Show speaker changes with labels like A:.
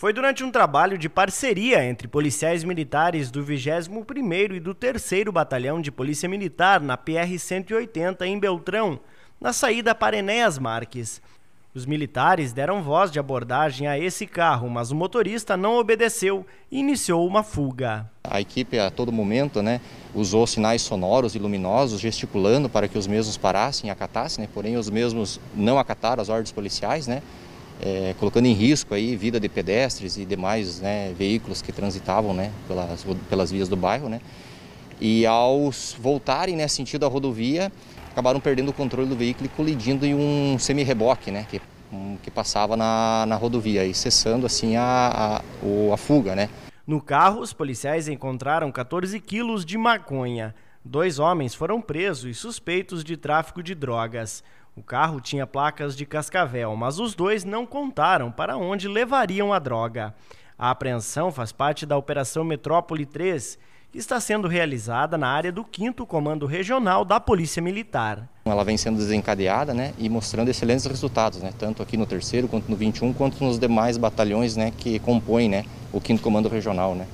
A: Foi durante um trabalho de parceria entre policiais militares do 21º e do 3º Batalhão de Polícia Militar na PR-180 em Beltrão, na saída para Enéas Marques. Os militares deram voz de abordagem a esse carro, mas o motorista não obedeceu e iniciou uma fuga.
B: A equipe a todo momento né, usou sinais sonoros e luminosos, gesticulando para que os mesmos parassem e acatassem, né, porém os mesmos não acataram as ordens policiais, né, é, colocando em risco aí vida de pedestres e demais né, veículos que transitavam né, pelas, pelas vias do bairro. Né. E ao voltarem né, sentido a rodovia, acabaram perdendo o controle do veículo e colidindo em um semi-reboque, né, que, um, que passava na, na rodovia e cessando assim a, a, a fuga, né.
A: No carro, os policiais encontraram 14 quilos de maconha. Dois homens foram presos suspeitos de tráfico de drogas. O carro tinha placas de Cascavel, mas os dois não contaram para onde levariam a droga. A apreensão faz parte da Operação Metrópole 3 que está sendo realizada na área do 5 Comando Regional da Polícia Militar.
B: Ela vem sendo desencadeada né, e mostrando excelentes resultados, né, tanto aqui no terceiro quanto no 21, quanto nos demais batalhões né, que compõem né, o 5 Comando Regional. Né.